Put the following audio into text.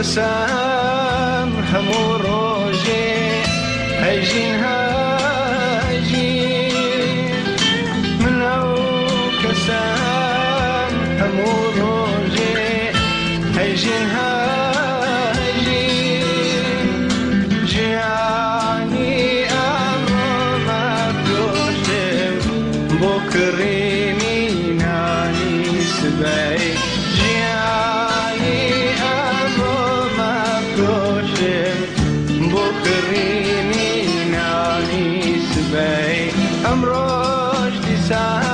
يسام همو روجي هيجي هاجي من أو كسام همو روجي هيجي هاجي جياني أمر مكتوب بكري دەکۆشێ بۆ کڕینی نانی سبەی. ئەمڕۆژ دیسان